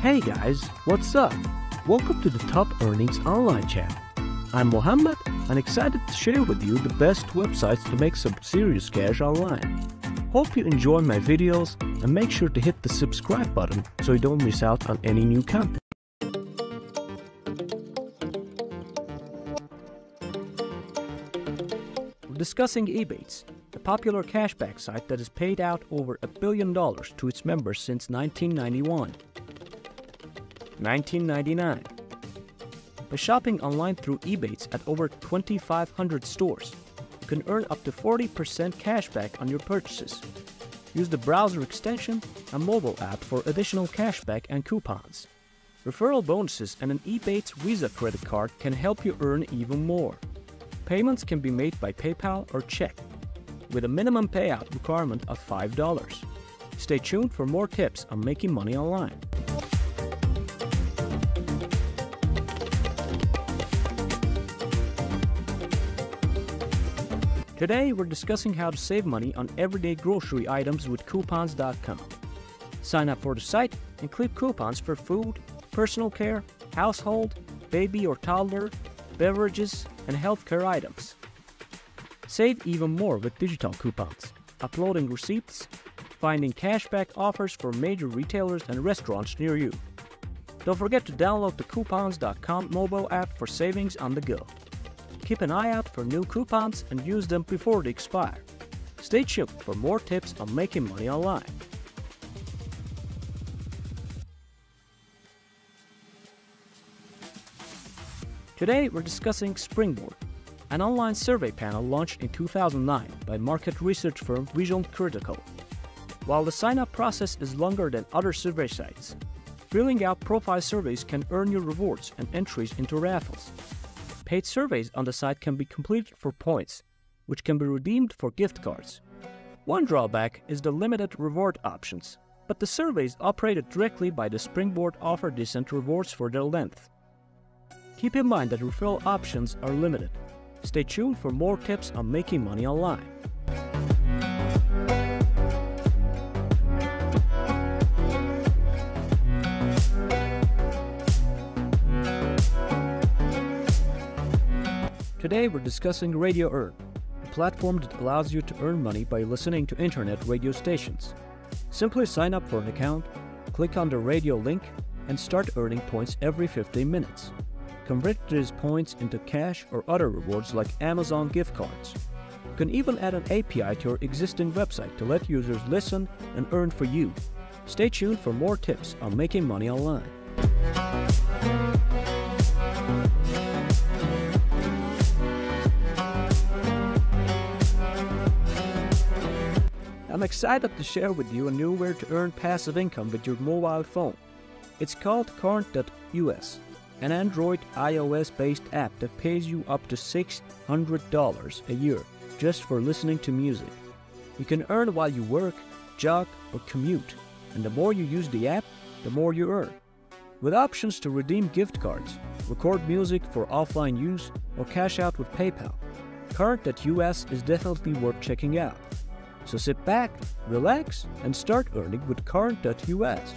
Hey guys, what's up? Welcome to the Top Earnings Online channel. I'm Mohammed and excited to share with you the best websites to make some serious cash online. Hope you enjoy my videos and make sure to hit the subscribe button so you don't miss out on any new content. We're discussing Ebates, a popular cashback site that has paid out over a billion dollars to its members since 1991. 1999. By shopping online through Ebates at over 2,500 stores, you can earn up to 40% cashback on your purchases. Use the browser extension and mobile app for additional cashback and coupons. Referral bonuses and an Ebates Visa credit card can help you earn even more. Payments can be made by PayPal or check, with a minimum payout requirement of $5. Stay tuned for more tips on making money online. Today, we're discussing how to save money on everyday grocery items with coupons.com. Sign up for the site and clip coupons for food, personal care, household, baby or toddler, beverages, and healthcare items. Save even more with digital coupons, uploading receipts, finding cashback offers for major retailers and restaurants near you. Don't forget to download the coupons.com mobile app for savings on the go. Keep an eye out for new coupons and use them before they expire. Stay tuned for more tips on making money online. Today we're discussing Springboard, an online survey panel launched in 2009 by market research firm Vision Critical. While the sign-up process is longer than other survey sites, filling out profile surveys can earn you rewards and entries into raffles. Paid surveys on the site can be completed for points, which can be redeemed for gift cards. One drawback is the limited reward options, but the surveys operated directly by the Springboard offer decent rewards for their length. Keep in mind that referral options are limited. Stay tuned for more tips on making money online. Today we're discussing Radio Earn, a platform that allows you to earn money by listening to internet radio stations. Simply sign up for an account, click on the radio link, and start earning points every 15 minutes. Convert these points into cash or other rewards like Amazon gift cards. You can even add an API to your existing website to let users listen and earn for you. Stay tuned for more tips on making money online. I'm excited to share with you a new way to earn passive income with your mobile phone. It's called Current.us, an Android iOS based app that pays you up to $600 a year just for listening to music. You can earn while you work, jog, or commute, and the more you use the app, the more you earn. With options to redeem gift cards, record music for offline use, or cash out with PayPal, Current.us is definitely worth checking out. So sit back, relax, and start earning with Current.us.